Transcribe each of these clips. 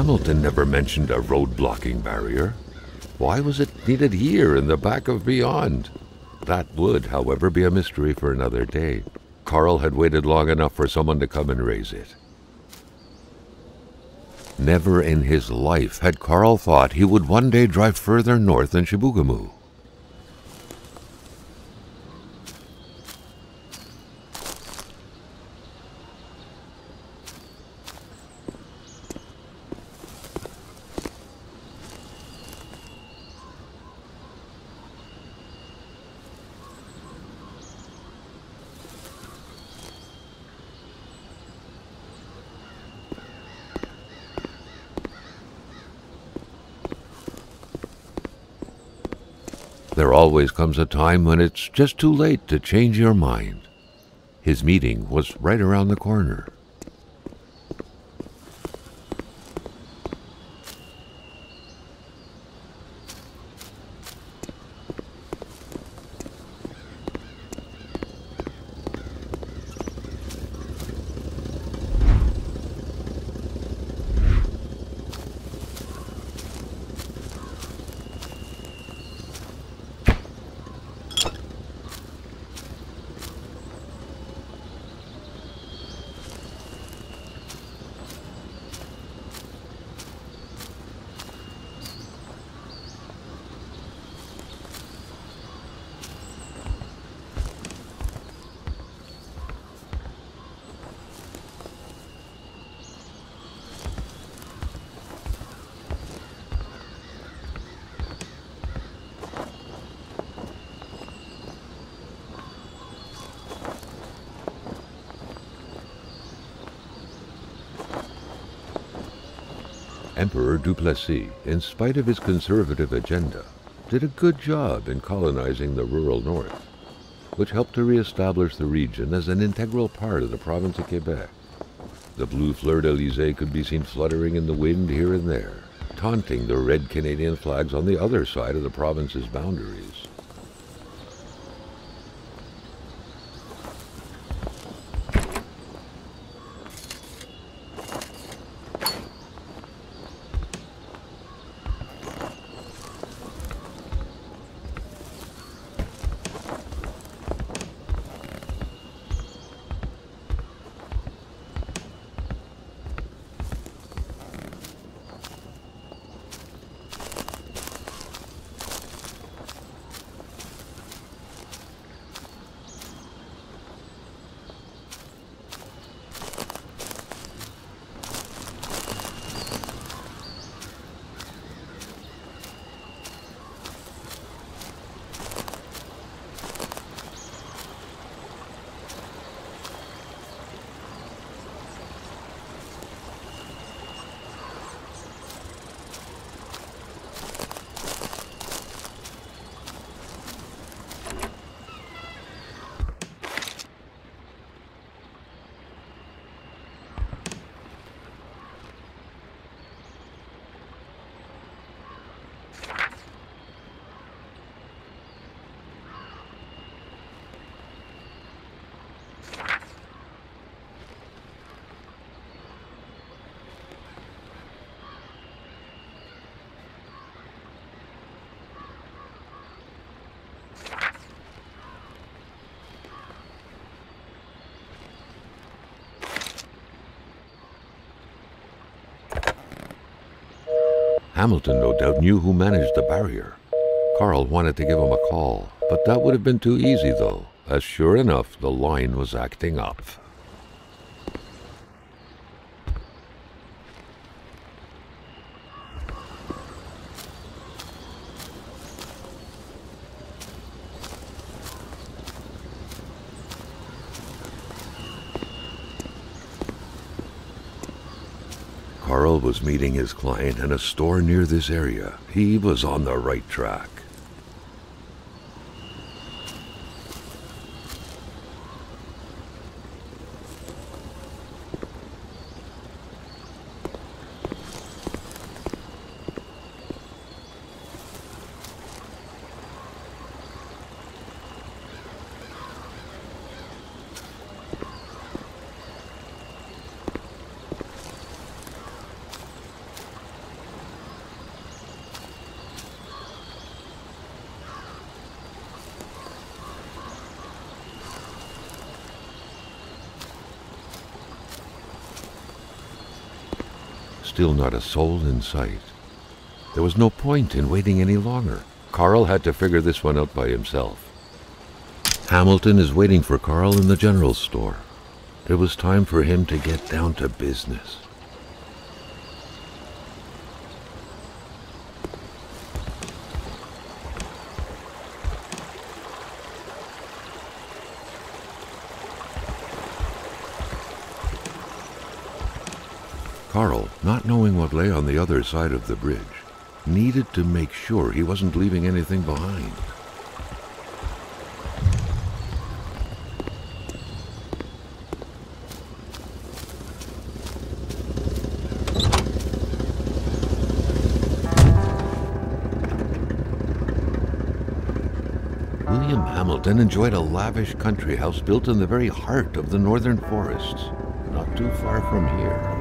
Hamilton never mentioned a road blocking barrier. Why was it needed here in the back of Beyond? That would, however, be a mystery for another day. Carl had waited long enough for someone to come and raise it. Never in his life had Carl thought he would one day drive further north than Chibougamau. There always comes a time when it's just too late to change your mind. His meeting was right around the corner. Emperor Duplessis, in spite of his conservative agenda, did a good job in colonizing the rural north, which helped to reestablish the region as an integral part of the province of Quebec. The blue fleur-de-lis could be seen fluttering in the wind here and there, taunting the red Canadian flags on the other side of the province's boundaries. Hamilton no doubt knew who managed the barrier. Carl wanted to give him a call, but that would have been too easy, though, as sure enough the line was acting up. Carl was meeting his client in a store near this area. He was on the right track. Still not a soul in sight. There was no point in waiting any longer. Carl had to figure this one out by himself. Hamilton is waiting for Carl in the general store. It was time for him to get down to business. Carl, not knowing what lay on the other side of the bridge, needed to make sure he wasn't leaving anything behind. William Hamilton enjoyed a lavish country house built in the very heart of the northern forests, not too far from here.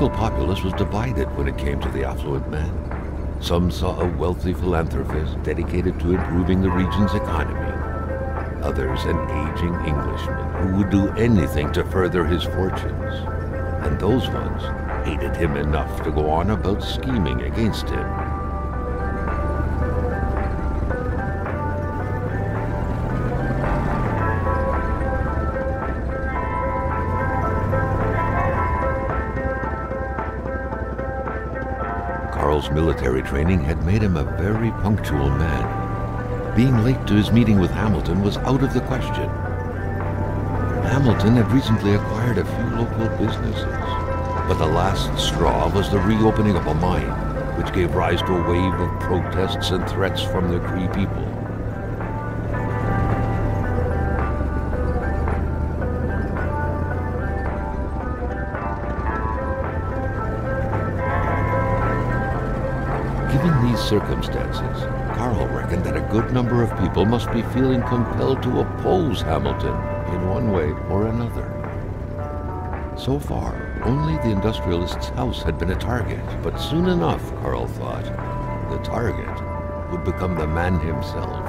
Local populace was divided when it came to the affluent man. Some saw a wealthy philanthropist dedicated to improving the region's economy. Others an aging Englishman who would do anything to further his fortunes. And those ones hated him enough to go on about scheming against him. Military training had made him a very punctual man. Being late to his meeting with Hamilton was out of the question. Hamilton had recently acquired a few local businesses, but the last straw was the reopening of a mine, which gave rise to a wave of protests and threats from the Cree people. These circumstances, Carl reckoned that a good number of people must be feeling compelled to oppose Hamilton in one way or another. So far, only the industrialist's house had been a target, but soon enough, Carl thought, the target would become the man himself.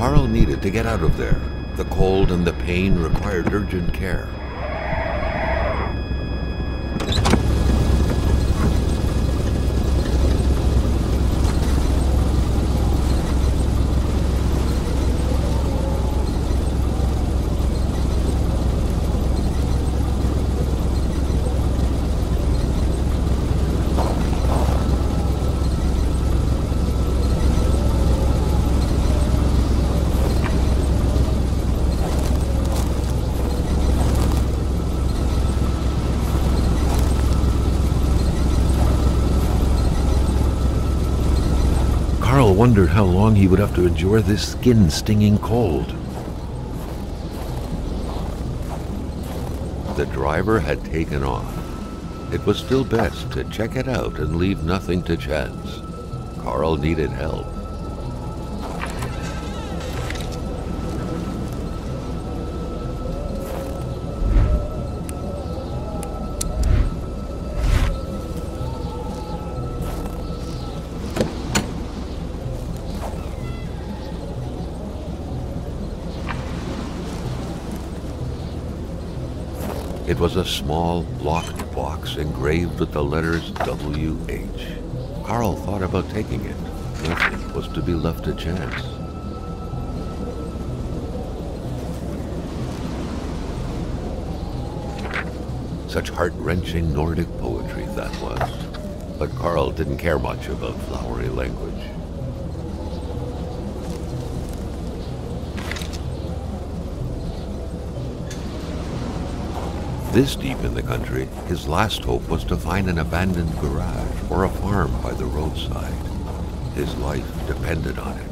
Carl needed to get out of there. The cold and the pain required urgent care. Wondered how long he would have to endure this skin-stinging cold. The driver had taken off. It was still best to check it out and leave nothing to chance. Carl needed help. It was a small, locked box engraved with the letters W.H. Carl thought about taking it. Nothing was to be left to chance. Such heart-wrenching Nordic poetry that was. But Carl didn't care much about flowery language. This deep in the country, his last hope was to find an abandoned garage or a farm by the roadside. His life depended on it.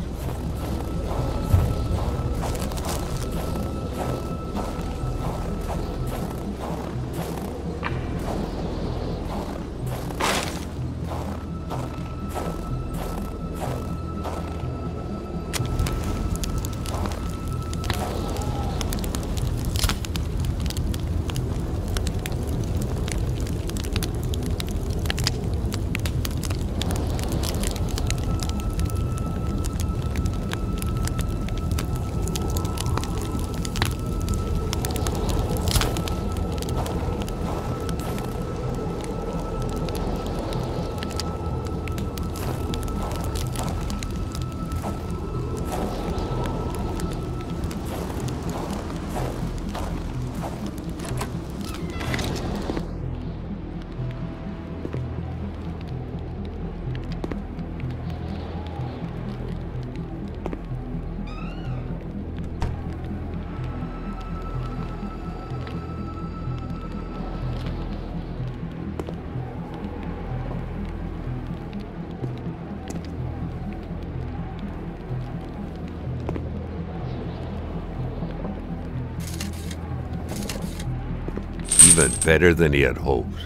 Better than he had hoped.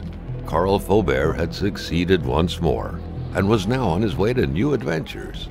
Carl Faubert had succeeded once more and was now on his way to new adventures.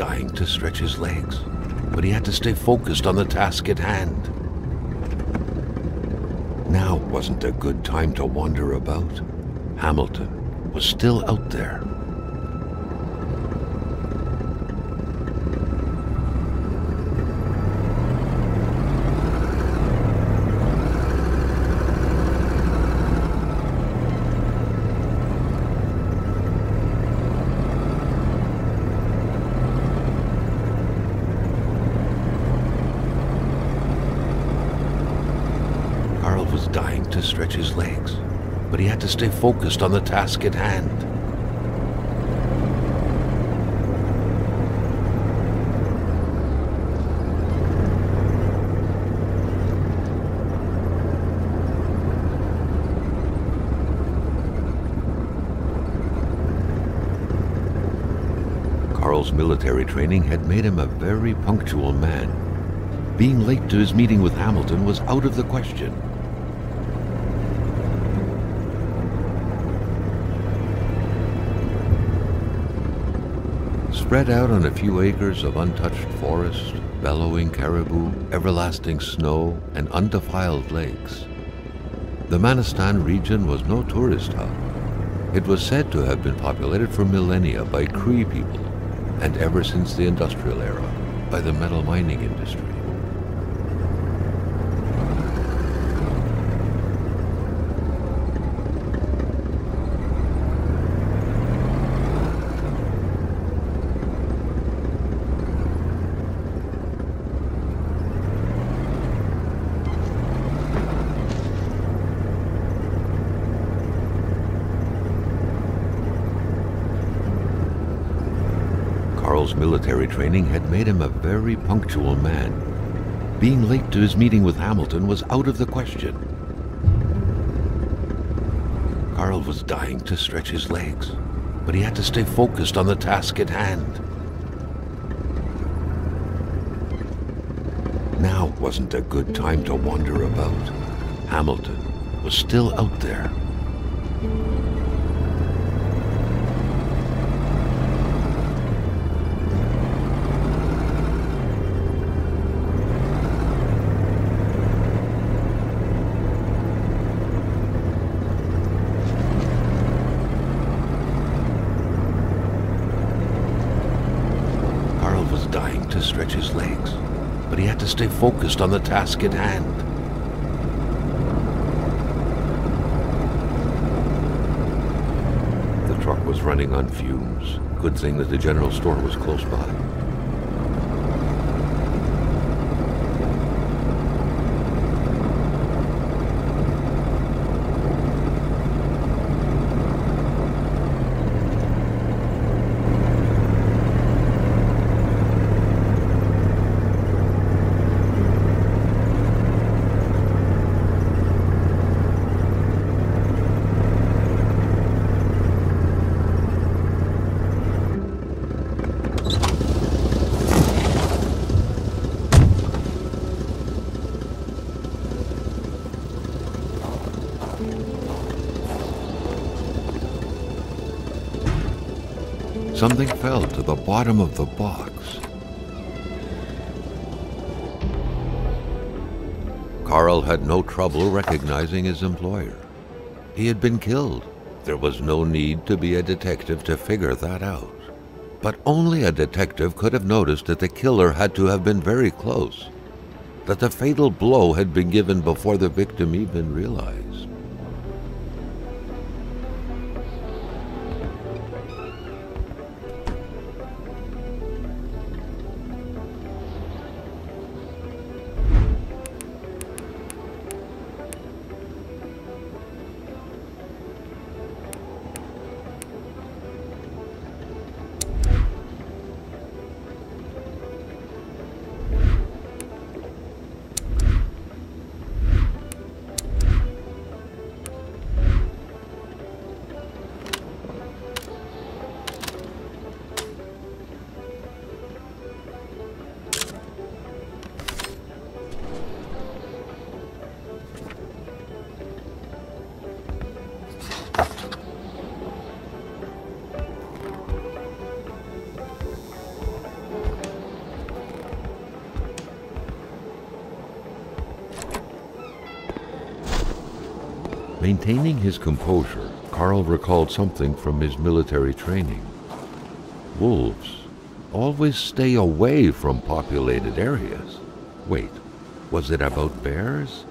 Dying to stretch his legs, but he had to stay focused on the task at hand. Now wasn't a good time to wander about. Hamilton was still out there. Stay focused on the task at hand. Carl's military training had made him a very punctual man. Being late to his meeting with Hamilton was out of the question. Spread out on a few acres of untouched forest, bellowing caribou, everlasting snow, and undefiled lakes. The Manastan region was no tourist hub. It was said to have been populated for millennia by Cree people, and ever since the industrial era, by the metal mining industry. Carl's military training had made him a very punctual man. Being late to his meeting with Hamilton was out of the question. Carl was dying to stretch his legs, but he had to stay focused on the task at hand. Now wasn't a good time to wander about. Hamilton was still out there. Carl was dying to stretch his legs, but he had to stay focused on the task at hand. The truck was running on fumes. Good thing that the general store was close by. Something fell to the bottom of the box. Carl had no trouble recognizing his employer. He had been killed. There was no need to be a detective to figure that out. But only a detective could have noticed that the killer had to have been very close, that the fatal blow had been given before the victim even realized. Maintaining his composure, Carl recalled something from his military training. Wolves always stay away from populated areas. Wait, was it about bears?